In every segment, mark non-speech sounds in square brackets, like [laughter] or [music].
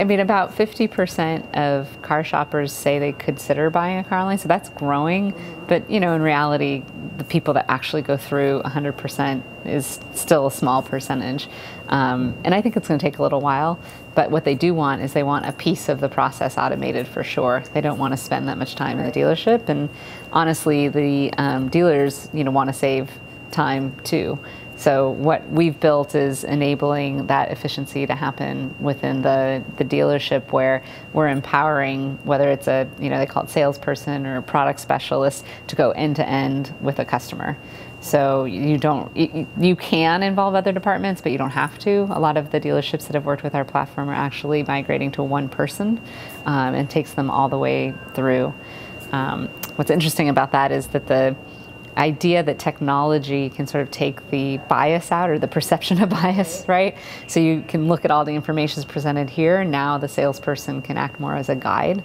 I mean, about 50% of car shoppers say they consider buying a car online, so that's growing. But, you know, in reality, the people that actually go through 100% is still a small percentage. Um, and I think it's going to take a little while. But what they do want is they want a piece of the process automated for sure. They don't want to spend that much time in the dealership. And honestly, the um, dealers, you know, want to save time too. So what we've built is enabling that efficiency to happen within the, the dealership where we're empowering, whether it's a, you know, they call it salesperson or a product specialist to go end to end with a customer. So you don't, you, can involve other departments, but you don't have to. A lot of the dealerships that have worked with our platform are actually migrating to one person um, and takes them all the way through. Um, what's interesting about that is that the idea that technology can sort of take the bias out or the perception of bias, [laughs] right? So you can look at all the information presented here. Now the salesperson can act more as a guide,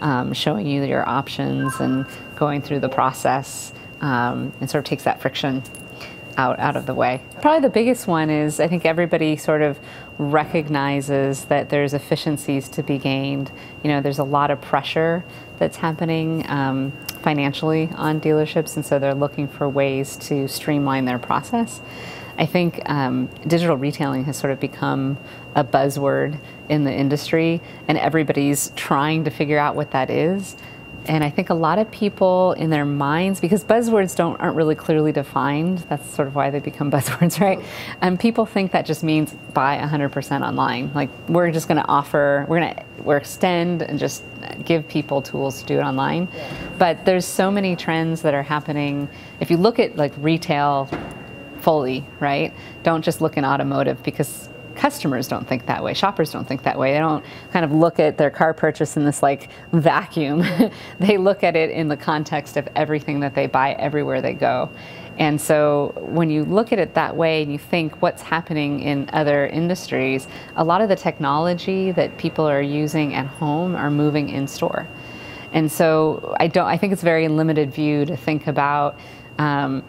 um, showing you your options and going through the process um, and sort of takes that friction out, out of the way. Probably the biggest one is I think everybody sort of recognizes that there's efficiencies to be gained. You know, there's a lot of pressure that's happening um, financially on dealerships, and so they're looking for ways to streamline their process. I think um, digital retailing has sort of become a buzzword in the industry, and everybody's trying to figure out what that is. And I think a lot of people in their minds, because buzzwords don't aren't really clearly defined, that's sort of why they become [laughs] buzzwords, right? And people think that just means buy 100% online. Like we're just going to offer, we're going to we're extend and just give people tools to do it online. But there's so many trends that are happening. If you look at like retail fully, right? Don't just look in automotive because customers don't think that way. Shoppers don't think that way. They don't kind of look at their car purchase in this like vacuum. [laughs] they look at it in the context of everything that they buy everywhere they go. And so when you look at it that way and you think what's happening in other industries, a lot of the technology that people are using at home are moving in store. And so I don't I think it's very limited view to think about um,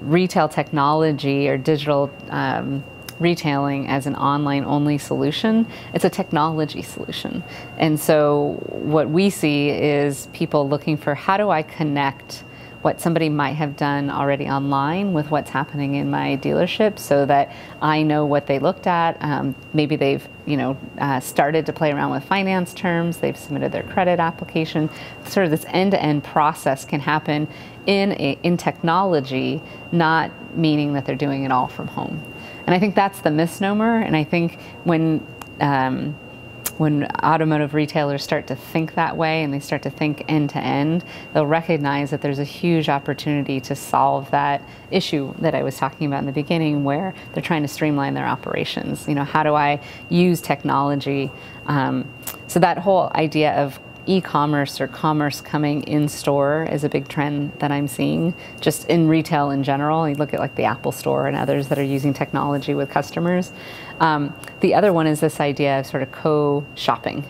retail technology or digital um, retailing as an online only solution. It's a technology solution. And so what we see is people looking for how do I connect what somebody might have done already online with what's happening in my dealership so that I know what they looked at. Um, maybe they've you know uh, started to play around with finance terms, they've submitted their credit application. Sort of this end-to-end process can happen in, a, in technology, not meaning that they're doing it all from home. And I think that's the misnomer. And I think when um, when automotive retailers start to think that way and they start to think end to end, they'll recognize that there's a huge opportunity to solve that issue that I was talking about in the beginning where they're trying to streamline their operations. You know, how do I use technology? Um, so that whole idea of e-commerce or commerce coming in store is a big trend that I'm seeing just in retail in general. You look at like the Apple Store and others that are using technology with customers. Um, the other one is this idea of sort of co-shopping.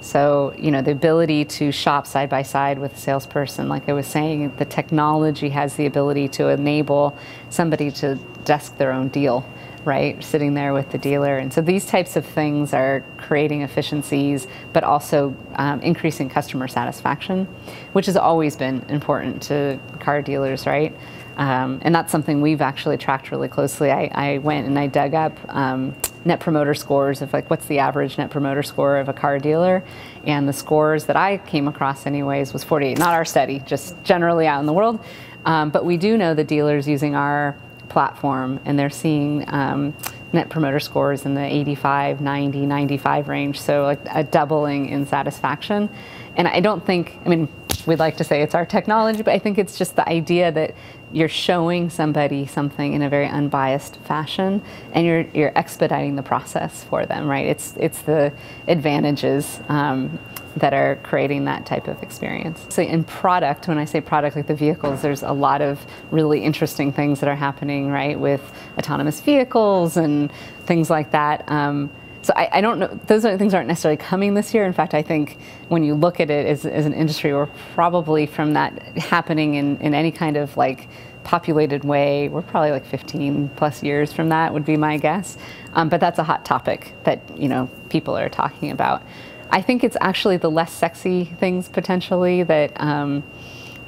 So, you know, the ability to shop side by side with a salesperson, like I was saying, the technology has the ability to enable somebody to desk their own deal right? Sitting there with the dealer. And so these types of things are creating efficiencies, but also um, increasing customer satisfaction, which has always been important to car dealers, right? Um, and that's something we've actually tracked really closely. I, I went and I dug up um, net promoter scores of like what's the average net promoter score of a car dealer, and the scores that I came across anyways was 48. Not our study, just generally out in the world. Um, but we do know the dealers using our platform and they're seeing um, net promoter scores in the 85, 90, 95 range. So like a doubling in satisfaction. And I don't think, I mean, we'd like to say it's our technology, but I think it's just the idea that you're showing somebody something in a very unbiased fashion and you're, you're expediting the process for them, right? It's, it's the advantages um, that are creating that type of experience. So in product, when I say product like the vehicles, there's a lot of really interesting things that are happening, right, with autonomous vehicles and things like that. Um, so I, I, don't know, those things aren't necessarily coming this year. In fact, I think when you look at it as, as an industry, we're probably from that happening in, in any kind of like populated way. We're probably like 15 plus years from that would be my guess. Um, but that's a hot topic that you know people are talking about. I think it's actually the less sexy things potentially that um,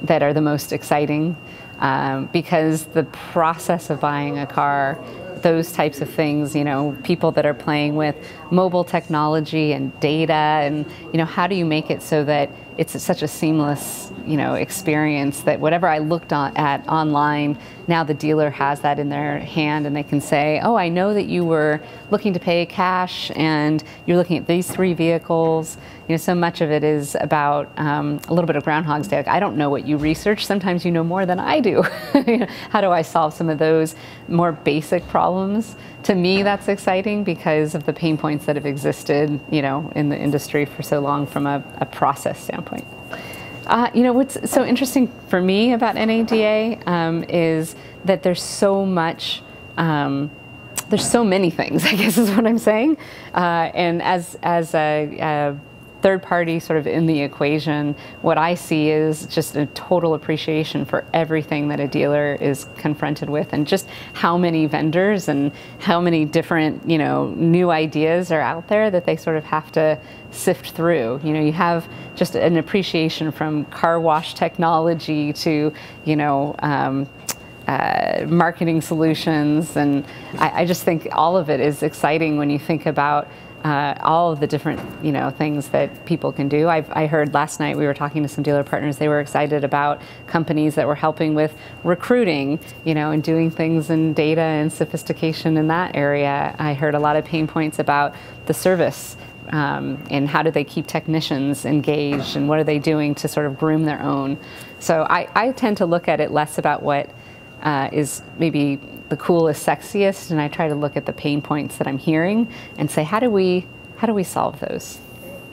that are the most exciting um, because the process of buying a car those types of things, you know, people that are playing with mobile technology and data and, you know, how do you make it so that it's such a seamless, you know, experience that whatever I looked on, at online, now the dealer has that in their hand and they can say, oh, I know that you were looking to pay cash and you're looking at these three vehicles. You know, so much of it is about um, a little bit of Groundhog's Day. Like, I don't know what you research. Sometimes you know more than I do. [laughs] how do I solve some of those more basic problems? To me, that's exciting because of the pain points that have existed, you know, in the industry for so long from a, a process standpoint. Uh, you know, what's so interesting for me about NADA um, is that there's so much, um, there's so many things, [laughs] I guess is what I'm saying. Uh, and as, as a, a third party sort of in the equation, what I see is just a total appreciation for everything that a dealer is confronted with and just how many vendors and how many different, you know, new ideas are out there that they sort of have to sift through. You know, you have just an appreciation from car wash technology to, you know, um, uh, marketing solutions, and I, I just think all of it is exciting when you think about uh, all of the different you know things that people can do. I've, I heard last night we were talking to some dealer partners. They were excited about companies that were helping with recruiting, you know, and doing things in data and sophistication in that area. I heard a lot of pain points about the service um, and how do they keep technicians engaged and what are they doing to sort of groom their own. So I, I tend to look at it less about what uh, is maybe the coolest, sexiest, and I try to look at the pain points that I'm hearing and say, how do we, how do we solve those?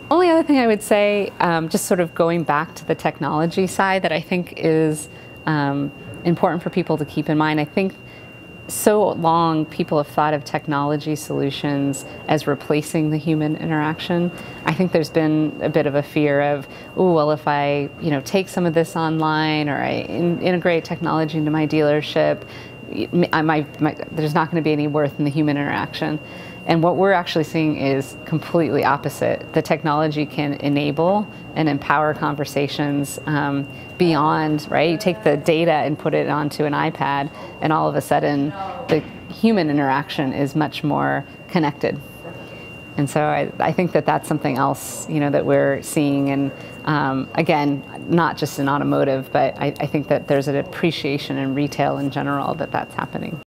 Only other thing I would say, um, just sort of going back to the technology side that I think is um, important for people to keep in mind. I think so long people have thought of technology solutions as replacing the human interaction. I think there's been a bit of a fear of, oh, well, if I, you know, take some of this online or I in integrate technology into my dealership, Might, my, there's not going to be any worth in the human interaction. And what we're actually seeing is completely opposite. The technology can enable and empower conversations um, beyond, right? You take the data and put it onto an iPad, and all of a sudden, the human interaction is much more connected. And so I, I think that that's something else, you know, that we're seeing. And um, again, not just in automotive, but I, I think that there's an appreciation in retail in general that that's happening.